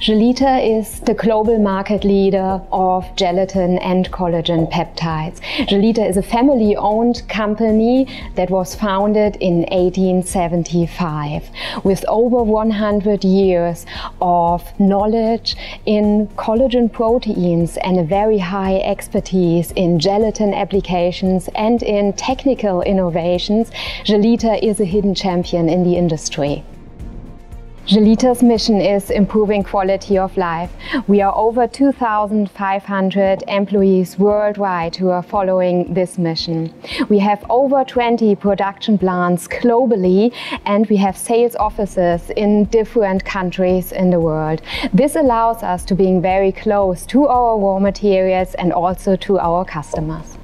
Gelita is the global market leader of gelatin and collagen peptides. Gelita is a family owned company that was founded in 1875 with over 100 years of knowledge in collagen proteins and a very high expertise in gelatin applications and in technical innovations. Gelita is a hidden champion in the industry. Gelita's mission is improving quality of life. We are over 2,500 employees worldwide who are following this mission. We have over 20 production plants globally and we have sales offices in different countries in the world. This allows us to being very close to our raw materials and also to our customers.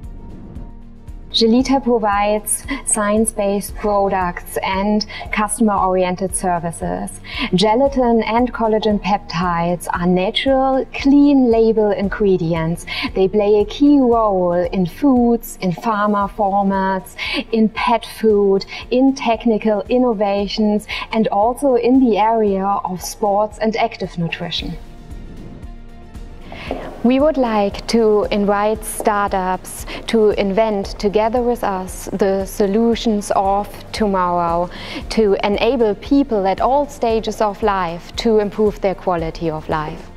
Gelita provides science-based products and customer-oriented services. Gelatin and collagen peptides are natural, clean label ingredients. They play a key role in foods, in pharma formats, in pet food, in technical innovations, and also in the area of sports and active nutrition. We would like to invite startups to invent together with us the solutions of tomorrow to enable people at all stages of life to improve their quality of life.